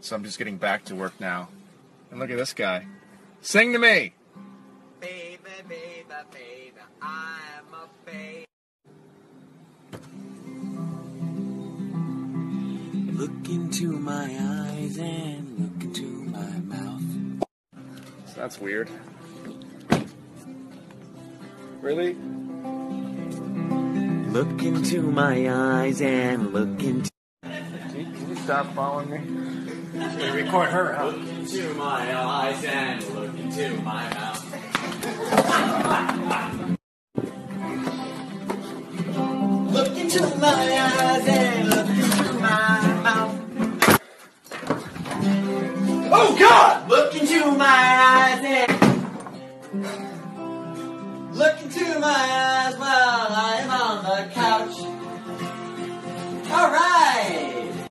so I'm just getting back to work now. And look at this guy. Sing to me! Baby, baby, baby, I'm a baby. Look into my eyes and look into my mouth. So that's weird. Really? Look into my eyes and look into. Can you, can you stop following me? They record her, huh? Look into my eyes and look into my mouth. look into my eyes and look into my mouth. Oh God! Look into my eyes and look into my eyes.